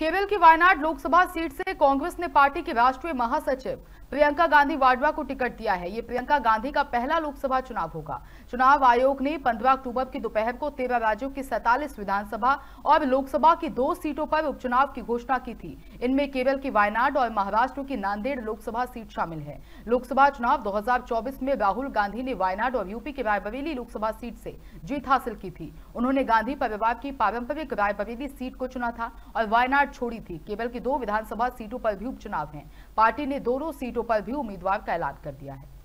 केवल की वायनाड लोकसभा सीट से कांग्रेस ने पार्टी के राष्ट्रीय महासचिव प्रियंका गांधी वाड्रा को टिकट दिया है। ये प्रियंका गांधी का पहला लोकसभा चुनाव होगा। चुनाव आयोग ने 15 अक्टूबर की दोपहर को तेरह राज्यों की सैतालीस विधानसभा और लोकसभा की दो सीटों पर उपचुनाव की घोषणा की थी। इनमें केरल की वायनाड और महाराष्ट्र की नांदेड़ लोकसभा सीट शामिल है। लोकसभा चुनाव दो हज़ार चौबीस में राहुल गांधी ने वायनाड और यूपी की रायबरेली लोकसभा सीट से जीत हासिल की थी। उन्होंने गांधी परिवार की पारंपरिक रायबरेली सीट को चुना था और वायनाड छोड़ी थी। केवल की दो विधानसभा सीटों पर भी उपचुनाव हैं। पार्टी ने दोनों सीटों पर भी उम्मीदवार का ऐलान कर दिया है।